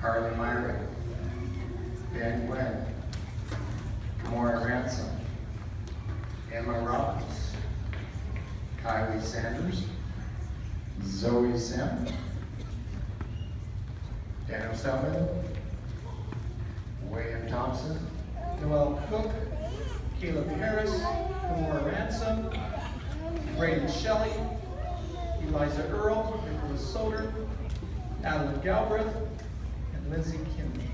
Carly Myron, Ben Gwen, Maura Ransom, Emma Roberts, Kylie Sanders, Zoe Sim, Daniel Selman, William Thompson, Noel Cook, Caleb Harris, Kamora Ransom, Braden Shelley, Eliza Earl, Nicholas Soder, Adeline Galbraith, Lindsay Kinley.